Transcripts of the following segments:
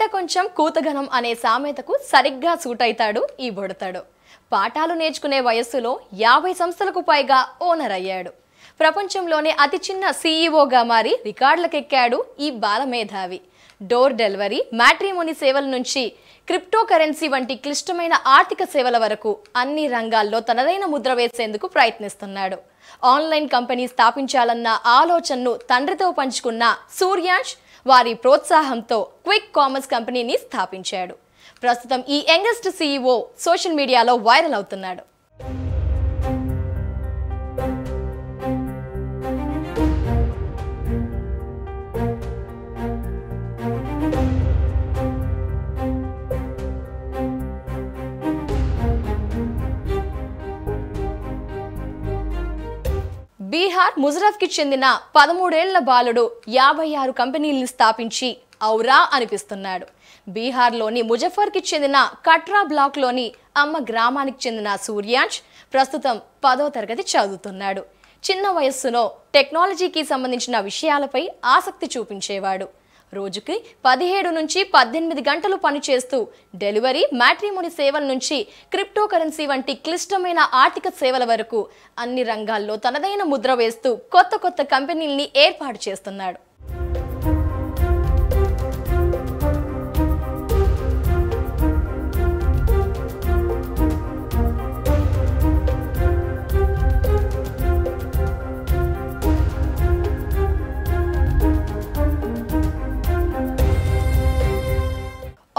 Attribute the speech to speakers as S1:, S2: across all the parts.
S1: పిట్ట కొంచెం కూతగనం అనే సామెతకు సరిగ్గా సూట్ అవుతాడు ఈ బుడతాడు. పాఠాలు నేర్చుకునే వయస్సులో యాభై సంస్థలకు పైగా ఓనర్ అయ్యాడు ప్రపంచంలోనే అతి చిన్న సీఈఓగా మారి రికార్డులకెక్కాడు ఈ బాలమేధావి. డోర్ డెలివరీ మ్యాట్రిమోని సేవల నుంచి క్రిప్టో కరెన్సీ వంటి క్లిష్టమైన ఆర్థిక సేవల వరకు అన్ని రంగాల్లో తనదైన ముద్ర వేసేందుకు ప్రయత్నిస్తున్నాడు. ఆన్లైన్ కంపెనీ స్థాపించాలన్న ఆలోచనను తండ్రితో పంచుకున్న సూర్యాంష్ వారి ప్రోత్సాహంతో క్విక్ కామర్స్ కంపెనీని స్థాపించాడు. ప్రస్తుతం ఈ యంగెస్ట్ సీఈఓ సోషల్ మీడియాలో వైరల్ అవుతున్నాడు. బీహార్ ముజరఫ్కి చెందిన పదమూడేళ్ళ బాలుడు యాభై ఆరు కంపెనీలను స్థాపించి ఔరా అనిపిస్తున్నాడు. బీహార్లోని ముజఫర్కి చెందిన కట్రా బ్లాక్లోని అమ్మ గ్రామానికి చెందిన సూర్యాంష్ ప్రస్తుతం పదో తరగతి చదువుతున్నాడు. చిన్న వయస్సులో టెక్నాలజీకి సంబంధించిన విషయాలపై ఆసక్తి చూపించేవాడు. రోజుకి పదిహేడు నుంచి పద్దెనిమిది గంటలు పనిచేస్తూ డెలివరీ మ్యాట్రిమోని సేవల నుంచి క్రిప్టో కరెన్సీ వంటి క్లిష్టమైన ఆర్థిక సేవల వరకు అన్ని రంగాల్లో తనదైన ముద్ర వేస్తూ కొత్త కొత్త కంపెనీల్ని ఏర్పాటు చేస్తున్నాడు.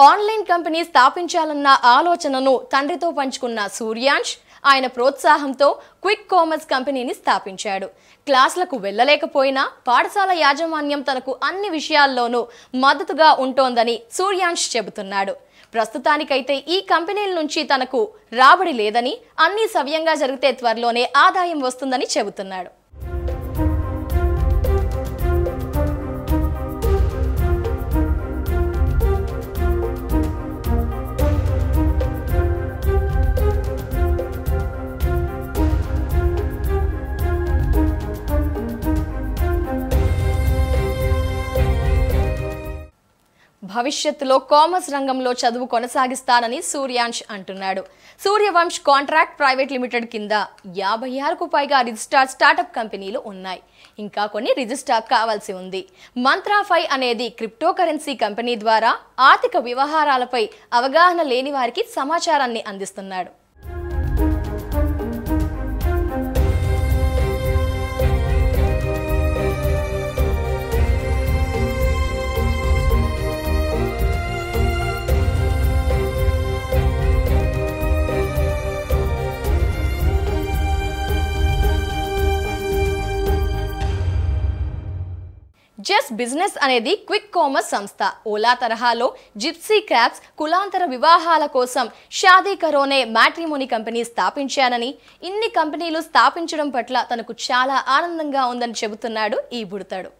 S1: ఆన్లైన్ కంపెనీ స్థాపించాలన్న ఆలోచనను తండ్రితో పంచుకున్న సూర్యాంష్ ఆయన ప్రోత్సాహంతో క్విక్ కామర్స్ కంపెనీని స్థాపించాడు. క్లాసులకు వెళ్ళలేకపోయినా పాఠశాల యాజమాన్యం తనకు అన్ని విషయాల్లోనూ మద్దతుగా ఉంటోందని సూర్యాంష్ చెబుతున్నాడు. ప్రస్తుతానికైతే ఈ కంపెనీల నుంచి తనకు రాబడి లేదని అన్నీ సవ్యంగా జరిగితే త్వరలోనే ఆదాయం వస్తుందని చెబుతున్నాడు. భవిష్యత్తులో కామర్స్ రంగంలో చదువు కొనసాగిస్తానని సూర్యాంష్ అంటున్నాడు. సూర్యవంశ్ కాంట్రాక్ట్ ప్రైవేట్ లిమిటెడ్ కింద యాభై ఆరుకు పైగా రిజిస్టార్ స్టార్టప్ కంపెనీలు ఉన్నాయి. ఇంకా కొన్ని రిజిస్టార్ కావాల్సి ఉంది. మంత్రాఫై అనేది క్రిప్టో కరెన్సీ కంపెనీ ద్వారా ఆర్థిక వ్యవహారాలపై అవగాహన లేని వారికి సమాచారాన్ని అందిస్తున్నాడు. జస్ట్ బిజినెస్ అనేది క్విక్ కామర్స్ సంస్థ. ఓలా తరహాలో జిప్సీ క్యాబ్స్ కులాంతర వివాహాల కోసం షాదీ కరోనే మ్యాట్రిమోని కంపెనీ స్థాపించానని ఇన్ని కంపెనీలు స్థాపించడం పట్ల తనకు చాలా ఆనందంగా ఉందని చెబుతున్నాడు ఈ బుడతాడు.